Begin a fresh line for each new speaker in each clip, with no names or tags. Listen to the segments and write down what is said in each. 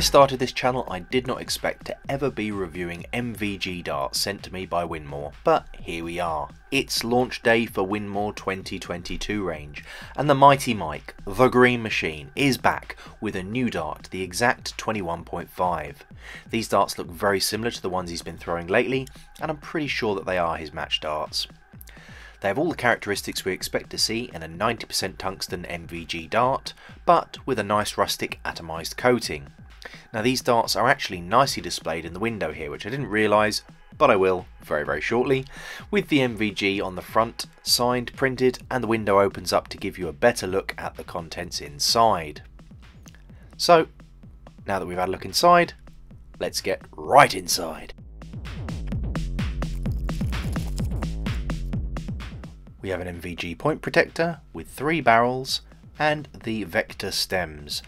started this channel I did not expect to ever be reviewing MVG darts sent to me by Winmau, but here we are. It's launch day for Winmau 2022 range, and the mighty Mike, the Green Machine, is back with a new dart, the exact 21.5. These darts look very similar to the ones he's been throwing lately, and I'm pretty sure that they are his match darts. They have all the characteristics we expect to see in a 90% tungsten MVG dart, but with a nice rustic atomised coating. Now these darts are actually nicely displayed in the window here, which I didn't realise, but I will very very shortly, with the MVG on the front, signed, printed, and the window opens up to give you a better look at the contents inside. So, now that we've had a look inside, let's get right inside. We have an MVG point protector with three barrels and the vector stems,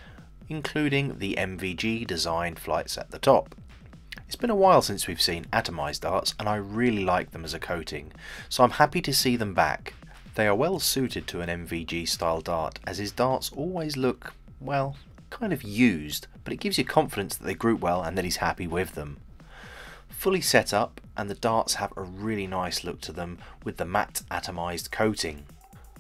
including the MVG designed flights at the top. It's been a while since we've seen atomised darts and I really like them as a coating, so I'm happy to see them back. They are well suited to an MVG style dart as his darts always look, well, kind of used, but it gives you confidence that they group well and that he's happy with them. Fully set up and the darts have a really nice look to them with the matte atomised coating.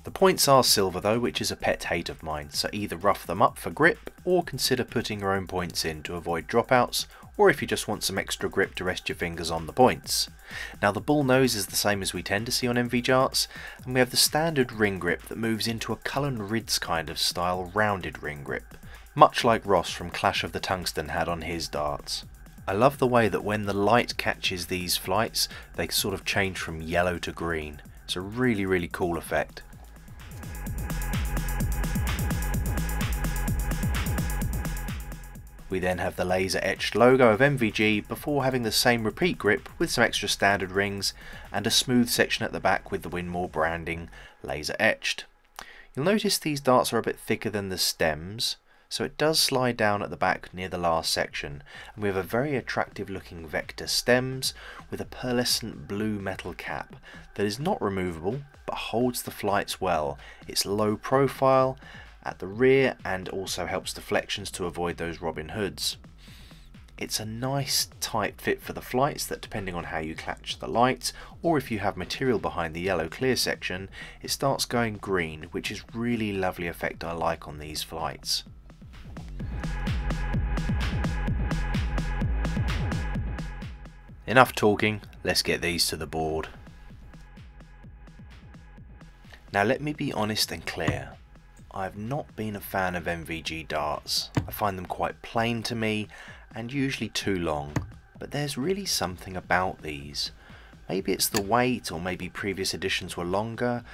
The points are silver though, which is a pet hate of mine, so either rough them up for grip or consider putting your own points in to avoid dropouts, or if you just want some extra grip to rest your fingers on the points. Now the bull nose is the same as we tend to see on MV darts, and we have the standard ring grip that moves into a Cullen Rids kind of style rounded ring grip, much like Ross from Clash of the Tungsten had on his darts. I love the way that when the light catches these flights, they sort of change from yellow to green. It's a really, really cool effect. We then have the laser etched logo of MVG before having the same repeat grip with some extra standard rings and a smooth section at the back with the Winmau branding laser etched. You'll notice these darts are a bit thicker than the stems so it does slide down at the back near the last section and we have a very attractive looking vector stems with a pearlescent blue metal cap that is not removable but holds the flights well. It's low profile at the rear and also helps deflections to avoid those Robin Hoods. It's a nice tight fit for the flights that depending on how you catch the light or if you have material behind the yellow clear section it starts going green which is really lovely effect I like on these flights. Enough talking, let's get these to the board. Now let me be honest and clear. I've not been a fan of MVG darts. I find them quite plain to me and usually too long. But there's really something about these. Maybe it's the weight or maybe previous editions were longer.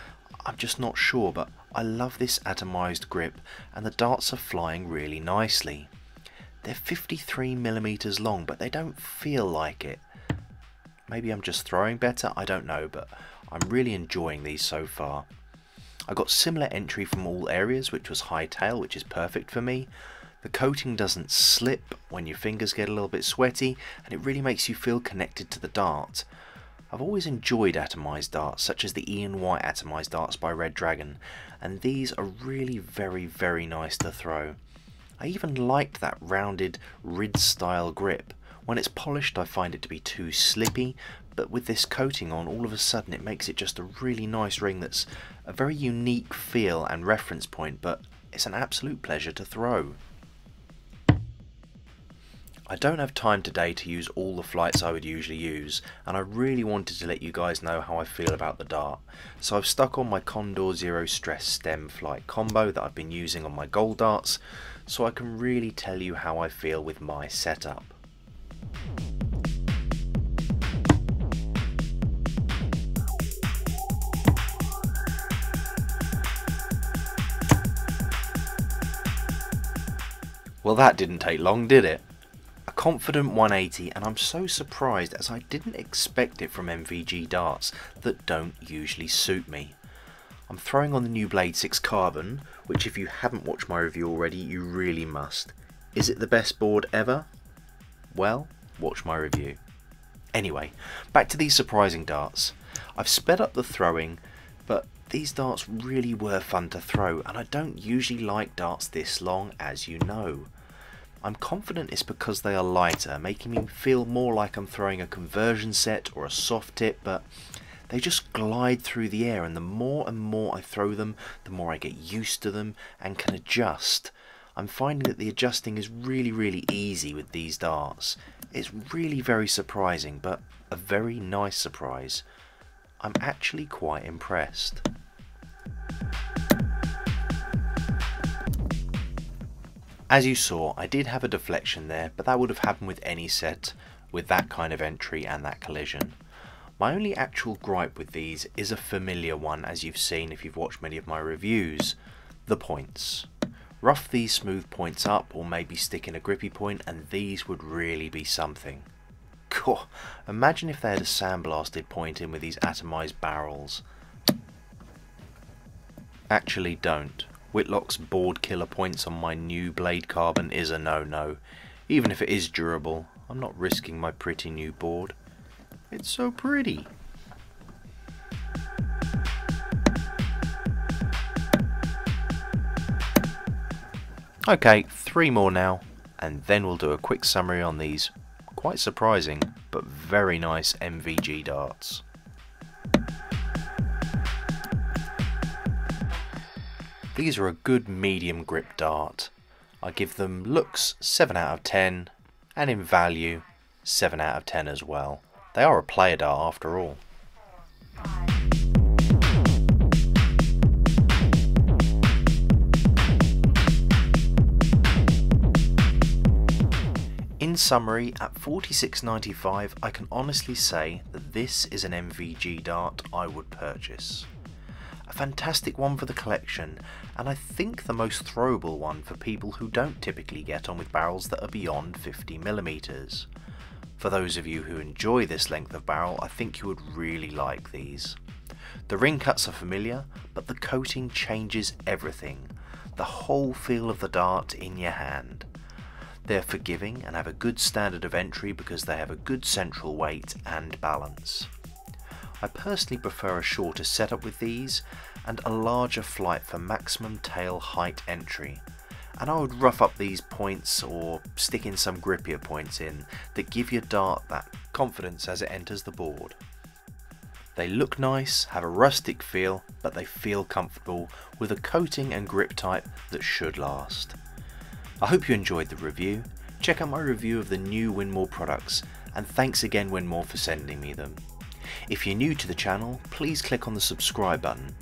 I'm just not sure but I love this atomised grip and the darts are flying really nicely. They're 53mm long but they don't feel like it. Maybe I'm just throwing better, I don't know but I'm really enjoying these so far. I got similar entry from all areas, which was high tail, which is perfect for me. The coating doesn't slip when your fingers get a little bit sweaty, and it really makes you feel connected to the dart. I've always enjoyed atomised darts, such as the Ian White atomised darts by Red Dragon, and these are really very, very nice to throw. I even liked that rounded, rid style grip. When it's polished I find it to be too slippy, but with this coating on all of a sudden it makes it just a really nice ring that's a very unique feel and reference point but it's an absolute pleasure to throw. I don't have time today to use all the flights I would usually use and I really wanted to let you guys know how I feel about the dart so I've stuck on my Condor Zero Stress stem flight combo that I've been using on my gold darts so I can really tell you how I feel with my setup. Well that didn't take long did it? A confident 180 and I'm so surprised as I didn't expect it from MVG darts that don't usually suit me. I'm throwing on the new Blade 6 Carbon, which if you haven't watched my review already you really must. Is it the best board ever? Well, watch my review. Anyway, back to these surprising darts. I've sped up the throwing, but these darts really were fun to throw, and I don't usually like darts this long, as you know. I'm confident it's because they are lighter, making me feel more like I'm throwing a conversion set or a soft tip, but they just glide through the air and the more and more I throw them, the more I get used to them and can adjust. I'm finding that the adjusting is really really easy with these darts. It's really very surprising, but a very nice surprise. I'm actually quite impressed. As you saw, I did have a deflection there, but that would have happened with any set with that kind of entry and that collision. My only actual gripe with these is a familiar one as you've seen if you've watched many of my reviews, the points. Rough these smooth points up or maybe stick in a grippy point and these would really be something. Imagine if they had a sandblasted point in with these atomized barrels. Actually don't. Whitlock's board killer points on my new blade carbon is a no-no. Even if it is durable, I'm not risking my pretty new board. It's so pretty. Okay, three more now, and then we'll do a quick summary on these quite surprising but very nice MVG darts. These are a good medium grip dart. I give them looks 7 out of 10 and in value 7 out of 10 as well. They are a player dart after all. In summary, at 46.95 I can honestly say that this is an MVG dart I would purchase. A fantastic one for the collection, and I think the most throwable one for people who don't typically get on with barrels that are beyond 50mm. For those of you who enjoy this length of barrel, I think you would really like these. The ring cuts are familiar, but the coating changes everything, the whole feel of the dart in your hand. They're forgiving and have a good standard of entry because they have a good central weight and balance. I personally prefer a shorter setup with these and a larger flight for maximum tail height entry. And I would rough up these points or stick in some grippier points in that give your dart that confidence as it enters the board. They look nice, have a rustic feel, but they feel comfortable with a coating and grip type that should last. I hope you enjoyed the review. Check out my review of the new Winmau products and thanks again Winmau for sending me them. If you're new to the channel, please click on the subscribe button.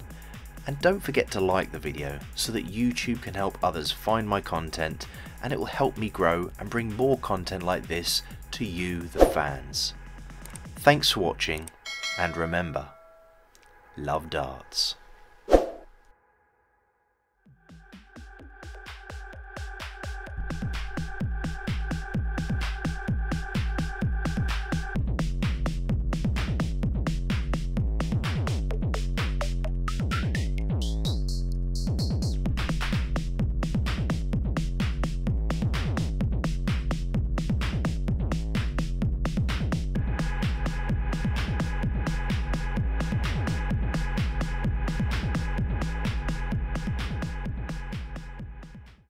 And don't forget to like the video so that YouTube can help others find my content and it will help me grow and bring more content like this to you, the fans. Thanks for watching and remember, love darts.